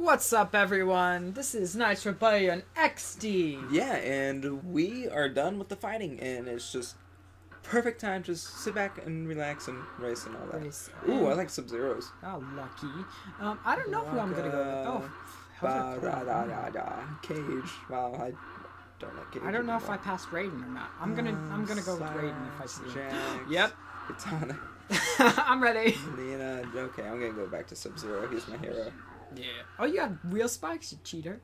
What's up, everyone? This is Knights Rebellion XD. Yeah, and we are done with the fighting, and it's just perfect time to sit back and relax and race and all that. Race Ooh, I like Sub Zeros. Oh, lucky. Um, I don't know who I'm gonna go with. Oh, Ba, da, da, da. Cage. Wow, I don't like Cage. I don't know if I passed Raiden or not. I'm gonna I'm gonna go with Raiden if I see him. Yep. Kitana. I'm ready. Lena. Okay, I'm gonna go back to Sub Zero. He's my hero. Yeah. Oh, you got real spikes, you cheater.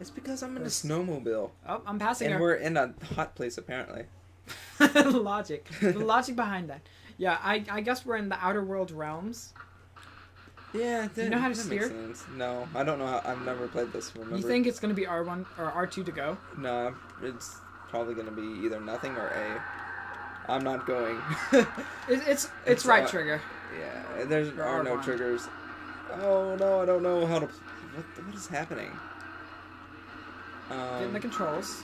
It's because I'm in a snowmobile. Oh, I'm passing And her. we're in a hot place, apparently. logic. The logic behind that. Yeah, I I guess we're in the outer world realms. Yeah, You know how to steer? No, I don't know how. I've never played this. Remember? You think it's gonna be R1 or R2 to go? No, it's probably gonna be either nothing or A. I'm not going. It, it's it's, It's, right uh, trigger. yeah, there's Or are no triggers. Oh no, I don't know how to. What what is happening? Um, the controls.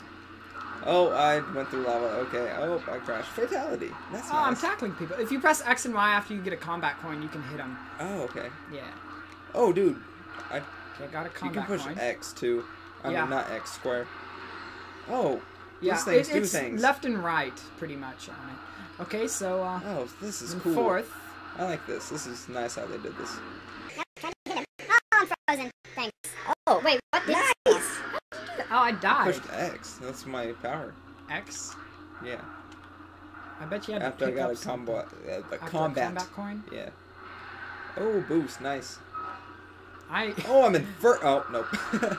oh, I went through lava. Okay. Oh, I crashed. Fatality. That's Oh, I'm tackling people. If you press X and Y after you get a combat coin, you can hit them. oh, okay. Yeah. Oh, dude, I, Okay, got a combat. you can push coin. X too. I Yeah. mean, not X square. Oh, yeah, these things it- do it's things. left and right, pretty much on it. Okay, so uh, oh, this is cool. fourth. I like this. This is nice how they did this. Oh, I'm frozen. Thanks. Oh, wait, what? Nice. Oh, I died. Pushed X. That's my power. X. Yeah. I bet you had After to I got up a combo, uh, the something. After a combat. combat coin. Yeah. Oh, boost, nice. I Oh, I'm in fir- Oh, nope.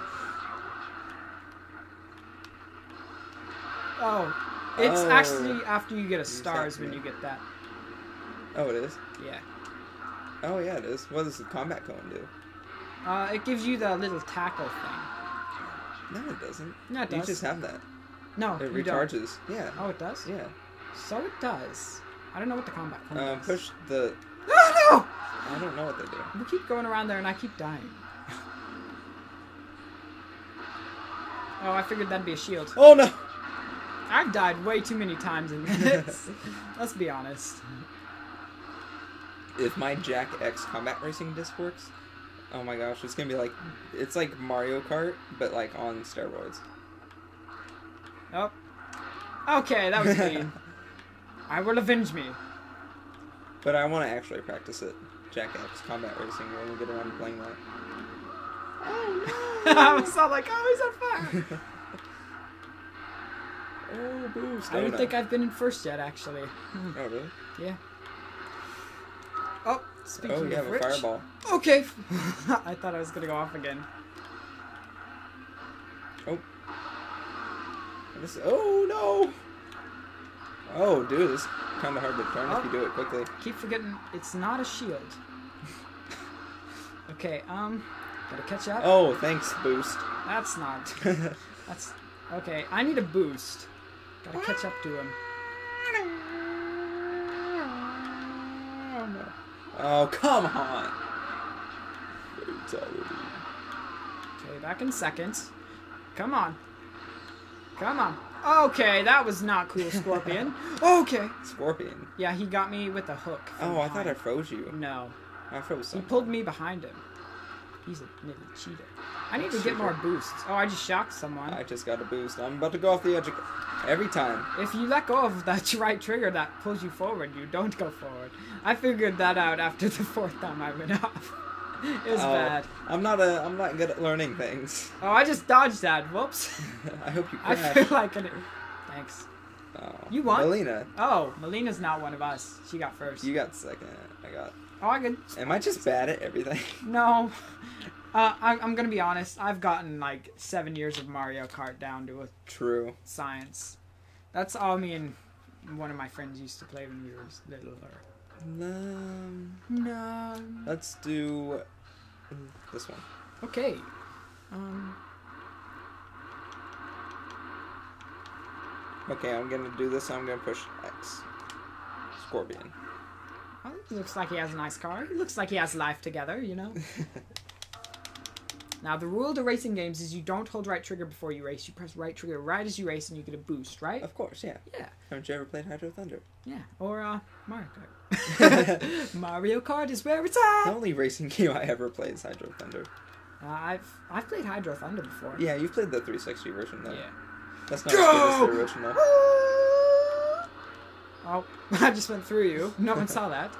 oh, it's Oh, actually after you get a use stars that when you get that. oh, it is. Yeah. Oh, yeah, it is. What does the combat cone do? Uh, it gives you the little tackle thing. No, it doesn't. No, it does. You just have that. no, It you don't. recharges. Yeah. Oh, it does. Yeah. So it does. I don't know what the combat coin Um, is. push the. Oh I don't know what they do. no! We keep going around there and I keep dying. Oh, I figured that'd be a shield. Oh no! I've died way too many times in this. Let's be honest. If my Jak X combat racing disc works, oh my gosh, it's gonna be like, it's like Mario Kart, but like on steroids. Oh. Okay, that was mean. I will avenge me. But I want to actually practice it. Jak X combat racing when we get around to playing that. Oh no! I was all like, oh, he's on fire. Oh, boost! I don't think I've been in first yet, actually. Oh really? Yeah. Oh, speaking oh, you have a fireball. Okay. I thought I was gonna go off again. Oh. This, oh no! Oh, dude, it's kind of hard to turn if you do it quickly. Keep forgetting it's not a shield. okay, um, gotta catch up. Oh, thanks, boost. That's not. That's okay. I need a boost. Gotta catch up to him. Oh, come on! Fatality. Okay, back in seconds. Come on. Come on. Okay, that was not cool, Scorpion. okay. Scorpion. Yeah, he got me with a hook. Oh, I thought I froze you. No, I froze he pulled me behind him. He's a little cheater. I need to get more boosts. Oh, I just shocked someone. I just got a boost. I'm about to go off the edge every time. If you let go of that right trigger that pulls you forward, you don't go forward. I figured that out after the fourth time I went off. it was Oh, bad. I'm not a. I'm not good at learning things. Oh, I just dodged that. Whoops. I hope you I feel like it. Thanks. Oh. You won? Mileena, Oh, Mileena's not one of us. She got first. you got second. I got. Oh, I could. Am I just bad at everything? No. Uh, I, I'm gonna be honest. I've gotten like seven years of Mario Kart down to a True. science. That's all me and one of my friends used to play when we were littler. Um, No. let's do this one. Okay. Um. Okay, I'm gonna do this. I'm gonna push X. Scorpion. Looks like he has a nice car. He looks like he has life together. You know. Now the rule to racing games is you don't hold right trigger before you race. You press right trigger right as you race, and you get a boost. Right? of course, yeah. Yeah. Haven't you ever played Hydro Thunder? Yeah. Or uh, Mario Kart. Mario Kart is where it's at! The only racing game I ever played is Hydro Thunder. Uh, I've I've played Hydro Thunder before. Yeah, you've played the 360 version though. Yeah. That's not as good as the original. Oh, I just went through you. No one saw that.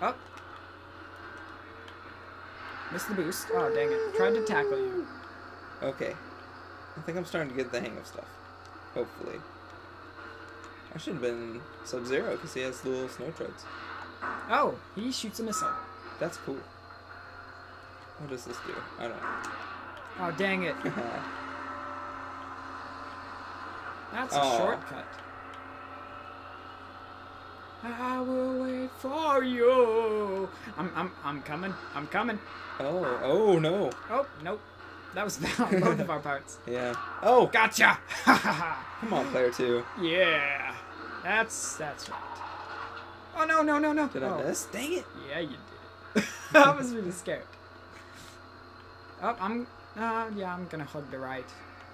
Oh. Missed the boost. Oh, dang it. Tried to tackle you. Okay. I think I'm starting to get the hang of stuff. Hopefully. I should have been Sub Zero because he has the little snow treads. Oh, he shoots a missile. That's cool. What does this do? I don't Oh, dang it. That's a Aw. shortcut. I will wait for you. I'm, I'm, I'm coming. I'm coming. oh, oh no. Oh, nope. That was on both of our parts. Yeah. Oh, Gotcha! Ha ha ha! come on, player two. Yeah. That's, that's right. Oh, no, no, no, no. Did oh. I miss? Dang it. Yeah, you did. I was really scared. Oh, I'm, uh, yeah, I'm gonna hug the right.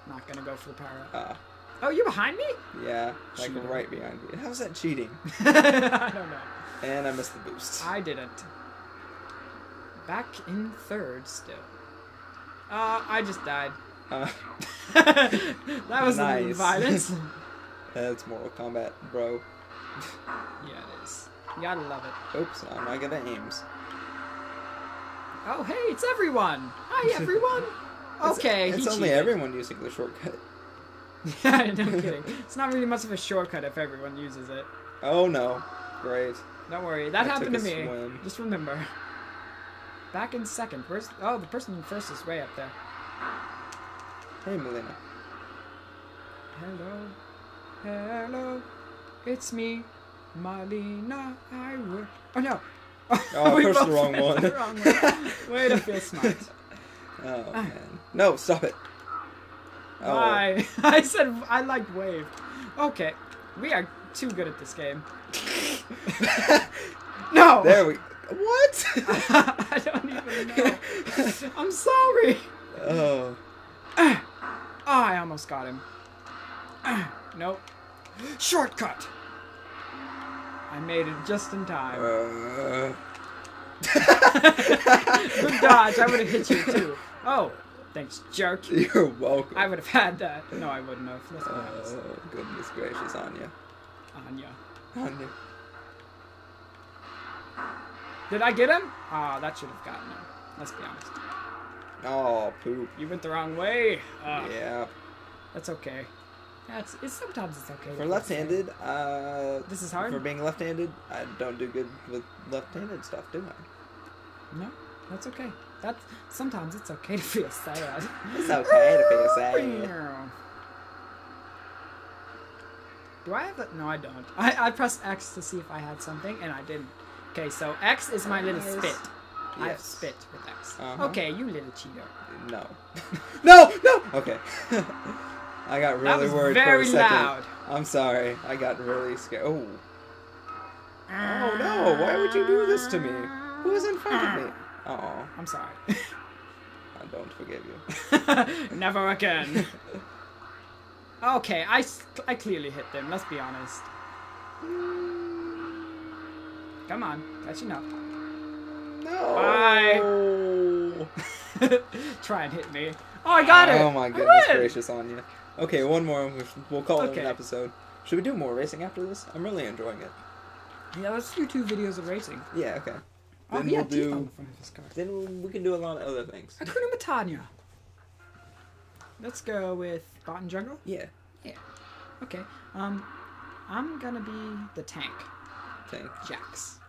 Not gonna go for the power up. Ah, Oh, you're behind me? yeah, like Cheater. right behind you. How's that cheating? I don't know. And I missed the boost. I didn't. Back in third still. Uh, I just died. Uh, that was Nice. violence. that's Mortal Kombat, bro. yeah, it is. You gotta love it. Oops, I'm not good at aims. Oh, hey, it's everyone. Hi, everyone. It's- Okay, It's, he only cheated. everyone using the shortcut. Yeah, no kidding. It's not really much of a shortcut if everyone uses it. Oh no. Great. Don't worry, that I happened to me. swim. Just remember. Back in second. Where's oh the person in first is way up there. Hey, Mileena. Hello, hello, it's me, Marlena. I will. Oh no. Oh, I We pushed the both wrong one. the wrong way. Way to feel smart. Oh Ah. man. No, stop it. Oh. Why? I said I like wave. Okay, we are too good at this game. No. There we. What? I don't even know. I'm sorry. oh. Ah, I almost got him. Nope. Shortcut. I made it just in time. Uh, Good dodge. I would have hit you too. Oh, thanks, jerk. You're welcome. I would have had that. No, I wouldn't have. Let's be honest. Oh goodness gracious, Anya. Anya. Anya. Did I get him? Ah, that should have gotten him. Let's be honest. Oh poop. You went the wrong way. Ah, Yeah. That's okay. That's it's sometimes it's okay. For left-handed, uh, This is hard? For being left-handed, I don't do good with left-handed stuff, do I? No, that's okay. That's sometimes it's okay to feel sad. It's okay to feel sad. Do I have a no? I don't. I, I pressed X to see if I had something, and I didn't. Okay, so X is my little Yes. spit. I have spit with X. Uh-huh. Okay, you little cheater. No. no, no. Okay. I got really worried very for a second. loud. I'm sorry. I got really scared. Oh. Oh no! Why would you do this to me? Who is in front of me? Oh, I'm sorry. I don't forgive you. Never again. Okay, I, I clearly hit them. Let's be honest. Come on, catching up. No. Bye. Try and hit me. Oh, I got it. Oh my goodness gracious on you. Okay, one more. We'll call it an episode. Should we do more racing after this? I'm really enjoying it. Yeah, let's do two videos of racing. Yeah. Okay. Oh, Then he we'll do- on the front of his car. Then we can do a lot of other things. Hakuna Matanya. Let's go with Bot and Jungle. Yeah. Yeah. Okay. Um, I'm gonna be the tank, Tank. Jax.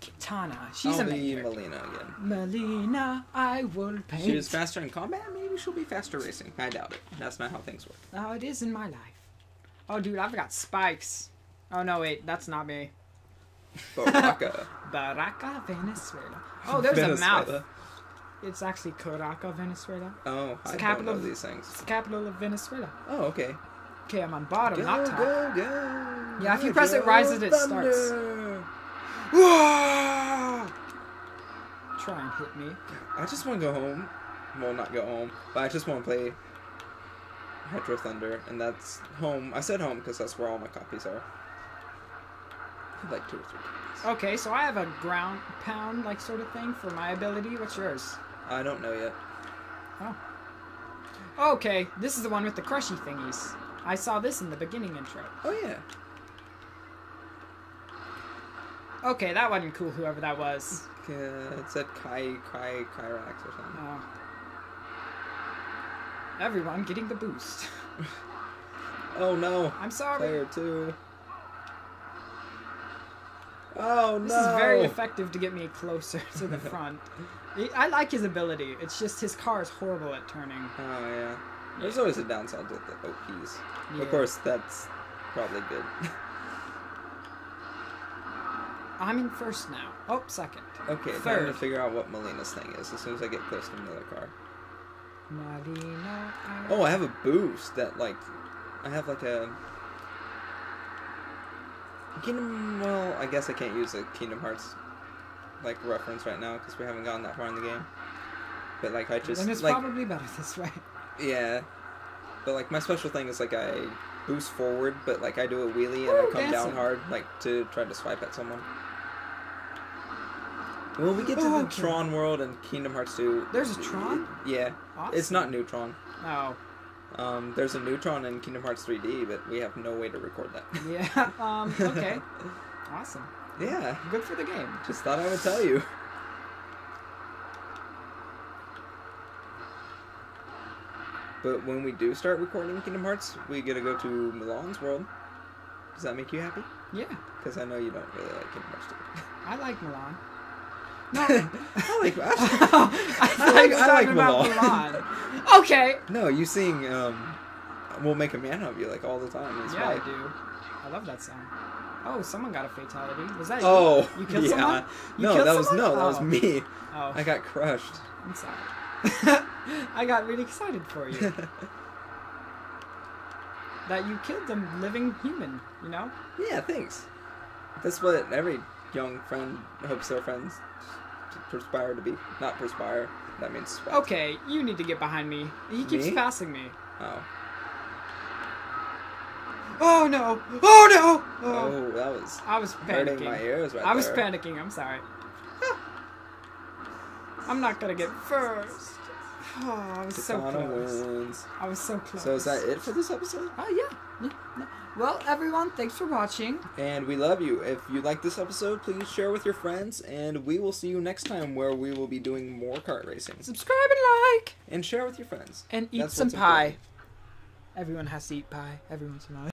Kitana. She's I'll a main be. Mileena again. Mileena, I will paint. She was faster in combat. Maybe she'll be faster racing. I doubt it. That's not how things work. Oh, it is in my life. Oh, dude, I've got spikes. Oh no, wait, that's not me. Baraka. Baraka, Venezuela. Oh, there's a mouth. It's actually Caracas, Venezuela. Oh, It's I the capital of- these things. It's the capital of Venezuela. Oh, okay. Okay, I'm on bottom, Go, not top. go, go. Yeah, if you press it, rises, it Thunder. Try and hit me. I just want to go home. Well, not go home, but I just want to play Hydro Thunder, and that's home. I said home because that's where all my copies are. Like two or three copies. Okay, so I have a ground pound like sort of thing for my ability. What's yours? I don't know yet. Oh. Okay, this is the one with the crushy thingies. I saw this in the beginning intro. Oh yeah. Okay, that wasn't cool, whoever that was. Uh, it said Kai Kai Kyrax or something. Oh. Everyone getting the boost. Oh no. I'm sorry. Player two. Oh no. This is very effective to get me closer to the front. I- like his ability. It's just his car is horrible at turning. Oh yeah. There's always a downside to the OPs. Yeah. Of course, that's probably good. I'm in first now. Oh, second. okay, time to figure out what Mileena's thing is as soon as I get close to another car. Marina. Oh, I have a boost that like, I have like a. Kingdom. Well, I guess I can't use a Kingdom Hearts like reference right now because we haven't gotten that far in the game. But like, I just Then it's like probably better this way. yeah. But like, my special thing is like I boost forward, but like I do a wheelie and Ooh, I come down hard like to try to swipe at someone. When we get to Oh, the okay. Tron world and Kingdom Hearts 2, There's a Tron? Yeah, Awesome. it's not Neutron. Oh, Um, there's a Neutron in Kingdom Hearts 3D, but we have no way to record that. yeah. Um. Okay. awesome. yeah, Good for the game. just thought I would tell you. But when we do start recording Kingdom Hearts, we get to go to Mulan's world. Does that make you happy? Yeah. Because I know you don't really like Kingdom Hearts 2. I like Milan. No. I like. I, I, thought like- I like Mulan. Mulan. Okay. no, you sing. Um, we'll make a man of you like all the time. It's yeah, right. I do. I love that song. Oh, someone got a fatality. Was that Oh, you? You killed yeah. someone? You no, killed that was someone? no, that was Oh. me. Oh, I got crushed. I'm sorry. I got really excited for you. that you killed a living human, you know? yeah, thanks. That's what every young friend hopes their friends perspire to be. Not perspire. That means sweat. Okay, you need to get behind me. He keeps Me? passing me. Oh. Oh no! Oh no! Oh. Oh, that was I was panicking. my ears right I was there. panicking. I'm sorry. I'm not gonna get first. Oh, I was so close. wins. I was so close. So is that it for this episode? Oh yeah. yeah. Well, everyone, thanks for watching. And we love you. If you like this episode, please share with your friends, and we will see you next time where we will be doing more kart racing. Subscribe and like, And share with your friends. and eat That's some pie. important. Everyone has to eat pie every once in a while.